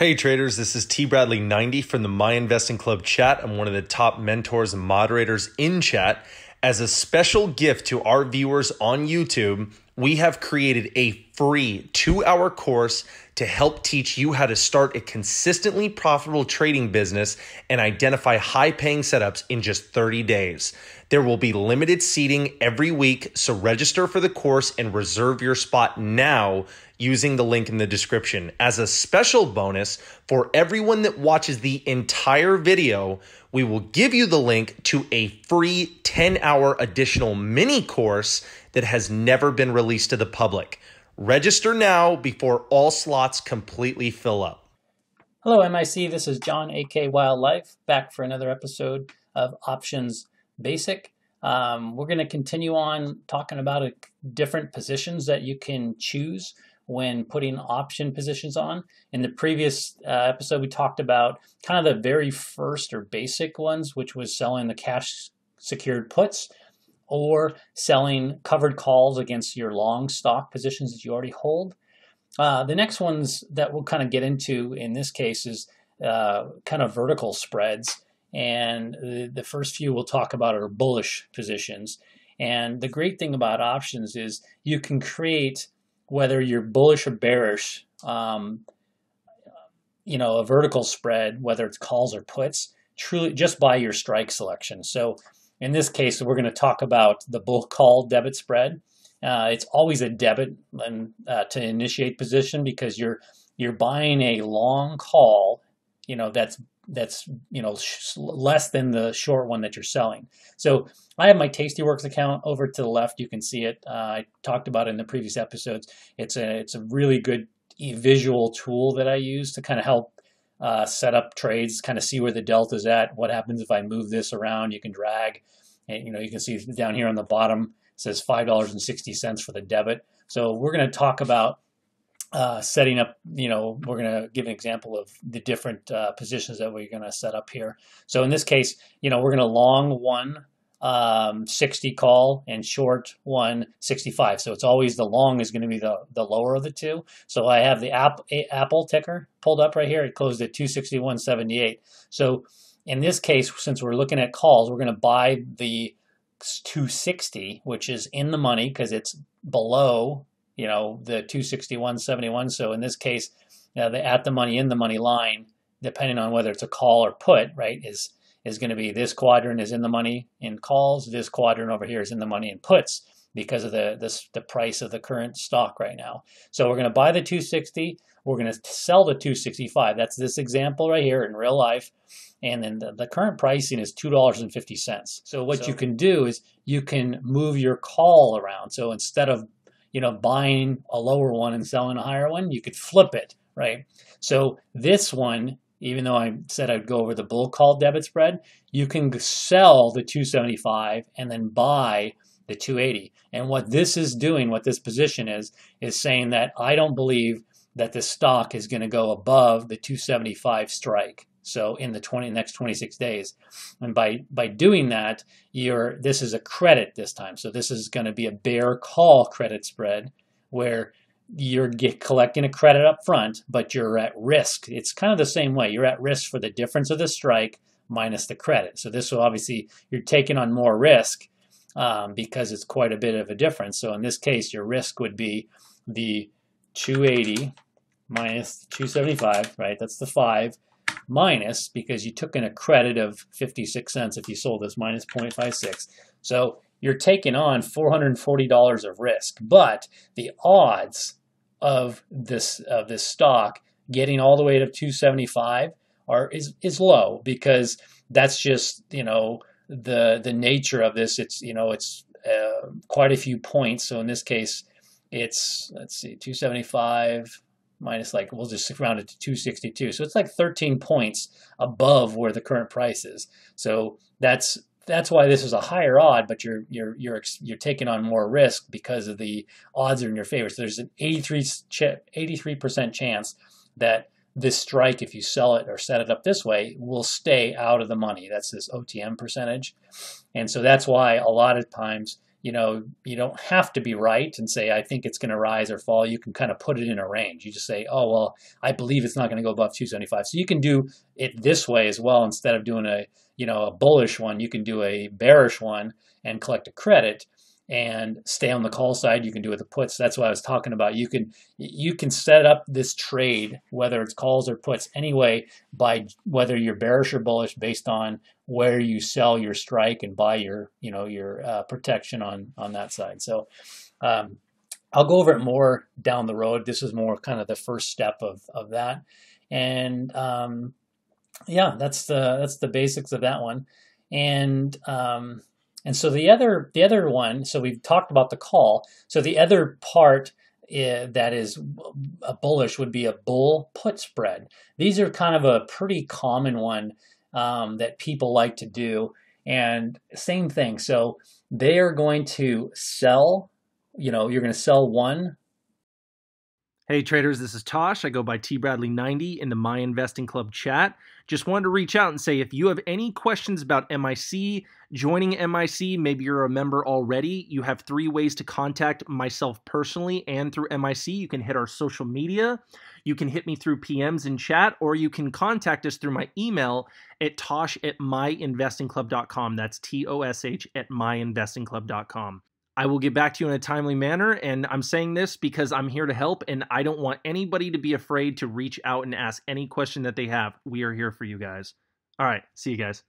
Hey traders, this is T Bradley 90 from the My Investing Club chat. I'm one of the top mentors and moderators in chat. As a special gift to our viewers on YouTube, we have created a free two hour course to help teach you how to start a consistently profitable trading business and identify high paying setups in just 30 days. There will be limited seating every week, so register for the course and reserve your spot now using the link in the description. As a special bonus for everyone that watches the entire video, we will give you the link to a free 10 hour additional mini course that has never been released to the public. Register now before all slots completely fill up. Hello, MIC. This is John, AK Wildlife, back for another episode of Options Basic. Um, we're going to continue on talking about a, different positions that you can choose when putting option positions on. In the previous uh, episode, we talked about kind of the very first or basic ones, which was selling the cash secured puts or selling covered calls against your long stock positions that you already hold. Uh, the next ones that we'll kind of get into in this case is uh, kind of vertical spreads. And the, the first few we'll talk about are bullish positions. And the great thing about options is you can create whether you're bullish or bearish, um, you know, a vertical spread, whether it's calls or puts, truly just by your strike selection. So in this case, we're going to talk about the bull call debit spread. Uh, it's always a debit and, uh, to initiate position because you're you're buying a long call, you know, that's that's you know less than the short one that you're selling. So I have my Tastyworks account over to the left. You can see it. Uh, I talked about it in the previous episodes. It's a it's a really good visual tool that I use to kind of help uh, set up trades, kind of see where the delta is at. What happens if I move this around? You can drag, and you know you can see down here on the bottom it says five dollars and sixty cents for the debit. So we're going to talk about uh, setting up, you know, we're going to give an example of the different uh, positions that we're going to set up here. So in this case, you know, we're going to long one um, 60 call and short one 65. So it's always the long is going to be the, the lower of the two. So I have the app, Apple ticker pulled up right here. It closed at 261.78. So in this case, since we're looking at calls, we're going to buy the 260, which is in the money because it's below you know, the 261.71. So in this case, uh, the at the money, in the money line, depending on whether it's a call or put, right, is is going to be this quadrant is in the money in calls, this quadrant over here is in the money in puts because of the this, the price of the current stock right now. So we're going to buy the 260, we're going to sell the 265. That's this example right here in real life. And then the, the current pricing is $2.50. So what so, you can do is you can move your call around. So instead of you know, buying a lower one and selling a higher one, you could flip it, right? So this one, even though I said I'd go over the bull call debit spread, you can sell the 275 and then buy the 280. And what this is doing, what this position is, is saying that I don't believe that the stock is going to go above the 275 strike. So in the 20 next 26 days, and by by doing that, you're this is a credit this time. So this is going to be a bear call credit spread where you're get, collecting a credit up front, but you're at risk. It's kind of the same way. You're at risk for the difference of the strike minus the credit. So this will obviously you're taking on more risk um, because it's quite a bit of a difference. So in this case, your risk would be the 280 minus 275, right? That's the five minus because you took in a credit of 56 cents if you sold this minus 0.56. So you're taking on $440 of risk, but the odds of this of this stock getting all the way to 275 are is is low because that's just you know the the nature of this. It's you know it's uh, quite a few points. So in this case, it's let's see 275 minus like we'll just round it to 262 so it's like 13 points above where the current price is so that's that's why this is a higher odd but you're you're you're you're taking on more risk because of the odds are in your favor. So there's an 83 83% chance that this strike if you sell it or set it up this way will stay out of the money. That's this OTM percentage. And so that's why a lot of times you know, you don't have to be right and say, I think it's going to rise or fall. You can kind of put it in a range. You just say, oh, well, I believe it's not going to go above 275. So you can do it this way as well. Instead of doing a, you know, a bullish one, you can do a bearish one and collect a credit and stay on the call side. You can do it with the puts. That's what I was talking about. You can you can set up this trade, whether it's calls or puts, anyway, by whether you're bearish or bullish based on where you sell your strike and buy your you know your uh, protection on on that side. So. Um, I'll go over it more down the road. This is more kind of the first step of, of that. And um, yeah, that's the that's the basics of that one. And um, and so the other the other one, so we've talked about the call. So the other part uh, that is a bullish would be a bull put spread. These are kind of a pretty common one um, that people like to do. And same thing. So they are going to sell. You know, you're going to sell one Hey traders, this is Tosh. I go by T Bradley 90 in the My Investing Club chat. Just wanted to reach out and say if you have any questions about MIC, joining MIC, maybe you're a member already, you have three ways to contact myself personally and through MIC. You can hit our social media, you can hit me through PMs in chat, or you can contact us through my email at tosh at myinvestingclub.com. That's T O S H at myinvestingclub.com. I will get back to you in a timely manner. And I'm saying this because I'm here to help and I don't want anybody to be afraid to reach out and ask any question that they have. We are here for you guys. All right. See you guys.